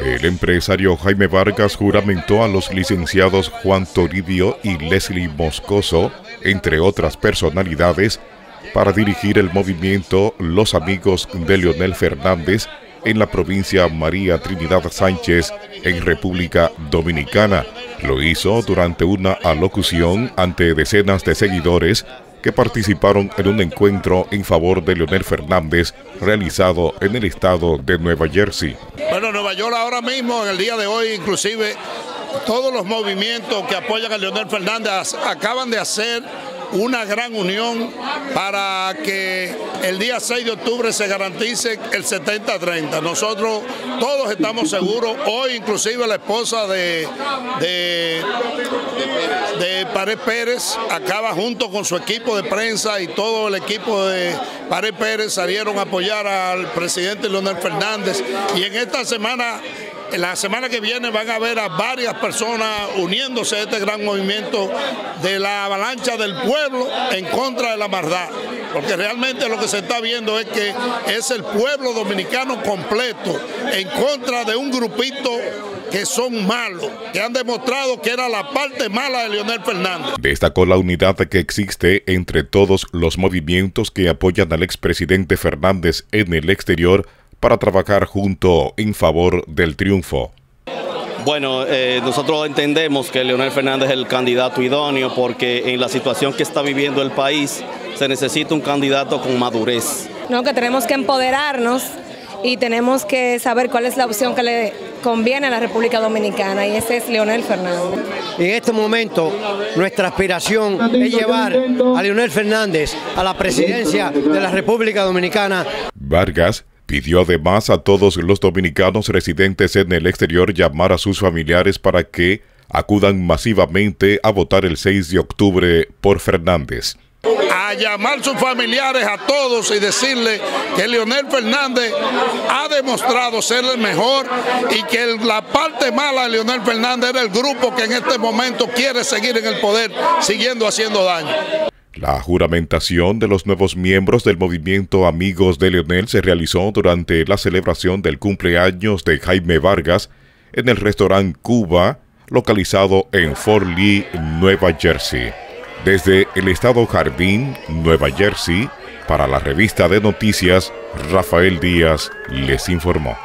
El empresario Jaime Vargas juramentó a los licenciados Juan Toribio y Leslie Moscoso, entre otras personalidades, para dirigir el movimiento Los Amigos de Leonel Fernández en la provincia María Trinidad Sánchez, en República Dominicana. Lo hizo durante una alocución ante decenas de seguidores que participaron en un encuentro en favor de Leonel Fernández realizado en el estado de Nueva Jersey. Bueno, Nueva York ahora mismo, en el día de hoy, inclusive todos los movimientos que apoyan a Leonel Fernández acaban de hacer una gran unión para que el día 6 de octubre se garantice el 70-30. Nosotros todos estamos seguros, hoy inclusive la esposa de, de, Pared Pérez acaba junto con su equipo de prensa y todo el equipo de Pared Pérez salieron a apoyar al presidente Leonel Fernández y en esta semana la semana que viene van a ver a varias personas uniéndose a este gran movimiento de la avalancha del pueblo en contra de la maldad. Porque realmente lo que se está viendo es que es el pueblo dominicano completo en contra de un grupito que son malos, que han demostrado que era la parte mala de Leonel Fernández. Destacó la unidad que existe entre todos los movimientos que apoyan al expresidente Fernández en el exterior para trabajar junto en favor del triunfo. Bueno, eh, nosotros entendemos que Leonel Fernández es el candidato idóneo porque en la situación que está viviendo el país se necesita un candidato con madurez. No, que tenemos que empoderarnos y tenemos que saber cuál es la opción que le conviene a la República Dominicana y ese es Leonel Fernández. En este momento nuestra aspiración es llevar a Leonel Fernández a la presidencia de la República Dominicana. Vargas Pidió además a todos los dominicanos residentes en el exterior llamar a sus familiares para que acudan masivamente a votar el 6 de octubre por Fernández. A llamar a sus familiares a todos y decirle que Leonel Fernández ha demostrado ser el mejor y que la parte mala de Leonel Fernández era el grupo que en este momento quiere seguir en el poder, siguiendo haciendo daño. La juramentación de los nuevos miembros del movimiento Amigos de Leonel se realizó durante la celebración del cumpleaños de Jaime Vargas en el restaurante Cuba, localizado en Fort Lee, Nueva Jersey. Desde el estado Jardín, Nueva Jersey, para la revista de noticias, Rafael Díaz les informó.